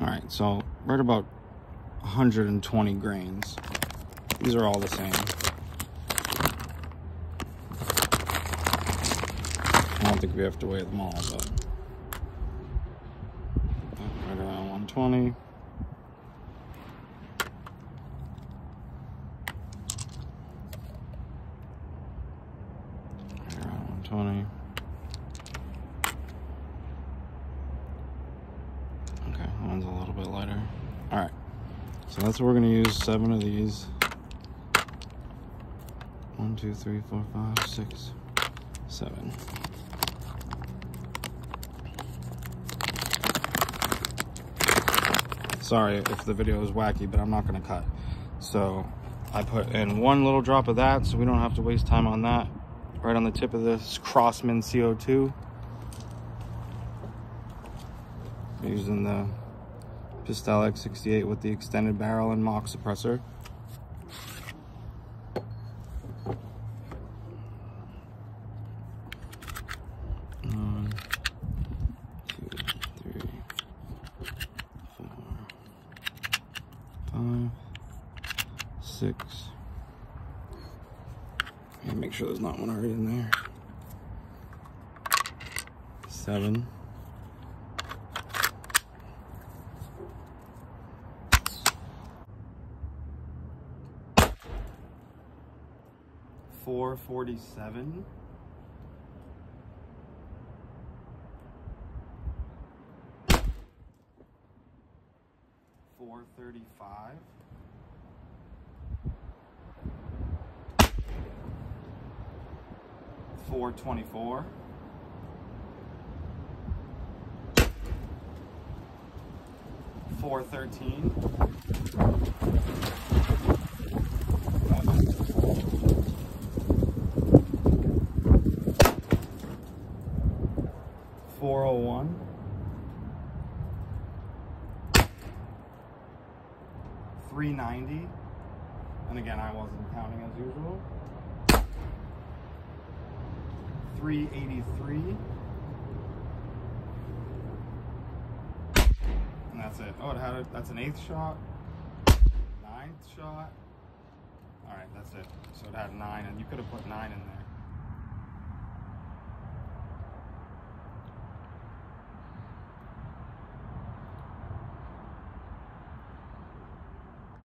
All right, so right about 120 grains. These are all the same. I don't think we have to weigh them all, but right around 120. Right around 120. One's a little bit lighter. All right, so that's what we're gonna use, seven of these. One, two, three, four, five, six, seven. Sorry if the video is wacky, but I'm not gonna cut. So I put in one little drop of that so we don't have to waste time on that. Right on the tip of this Crosman CO2. Using the Pistelle X68 with the extended barrel and Mach suppressor. One, two, three, four, five, six. And make sure there's not one already in there. Seven. Four forty-seven. Four thirty-five. Four. Four thirteen. Four oh one. Three ninety. And again, I wasn't counting as usual. 383. And that's it. Oh, it had a, that's an eighth shot, ninth shot. All right, that's it. So it had nine, and you could have put nine in there.